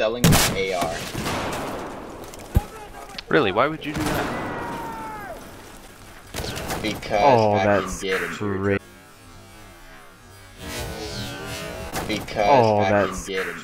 selling my AR. Really? Why would you do that? Because Oh, I that's can get crazy. Because Oh, I that's can get it.